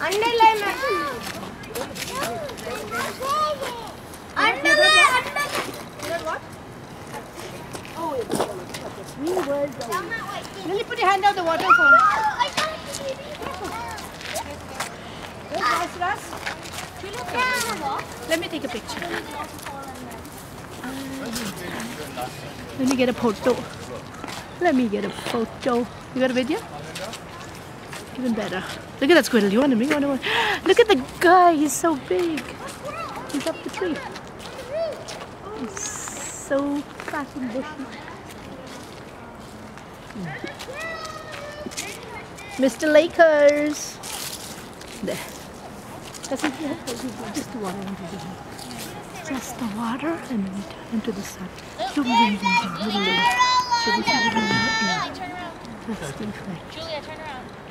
Underline. Underline. Underline what oh it's new word Lily, put your hand out the. Ras, Ras. Let me take a picture. Let me get a photo. Let me get a photo. You got a video? Even better. Look at that squirrel. You want him? You want? Look at the guy. He's so big. He's up the tree. He's so fat and bushy. Hmm. Mr. Lakers. There. Yeah. Just the water Just the water and then we turn into the sun. Should yeah. That's the effect. Julia, turn around.